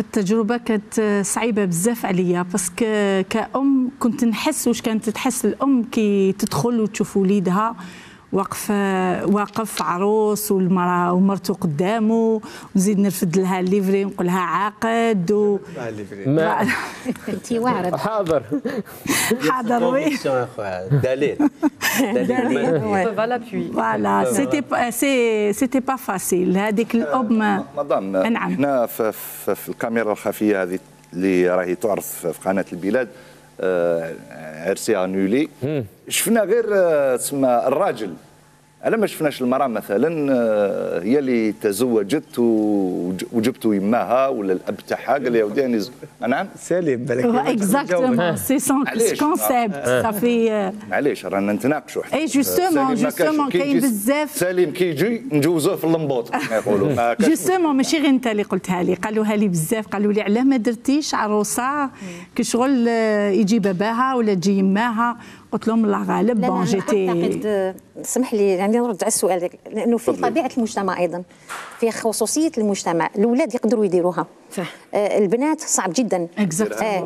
التجربة كانت صعيبة بزاف عليا parce que كأم كنت نحس واش كانت تحس الأم كي تدخل وتشوف وليدها. واقف واقف عروس والمراه ومرته قدامه ونزيد نرفد لها ال livret ونقول لها عاقد و ما انت واعره حاضر. حاضر oui. دليل à l'appui. voilà c'était pas c'é- c'était pas facile هذيك الام مدام نعم. إحنا في, الكاميرا الخفية هذه اللي راهي تعرض في قناة البلاد آه، عرسي annulé. شفنا غير آه، تسمى الراجل. على ما شفناش المرأة مثلا آه، هي اللي تزوجت وج- وجبت يماها ولا الأب تاعها قال لي يا ودي نعم؟ سالم بالك. exactement c'est son. concept صافي معليش. رانا نتناقشوا. et justement justement كاين بزاف. سالم كي يجي نجوزوه في اللمبوط كما يقولوا. justement ماشي غير أنت اللي قلتها لي قالوها لي بزاف قالوا لي علاه ما درتيش عروسة كي شغل آه، يجي باباها ولا تجي يماها قلت لهم الله غالب بون جيتي اسمح لي يعني نرد على السؤال لأنه في. طبيعة المجتمع أيضا في خصوصية المجتمع الأولاد يقدروا يديروها صح. آه، البنات صعب جدا Exactement. آه،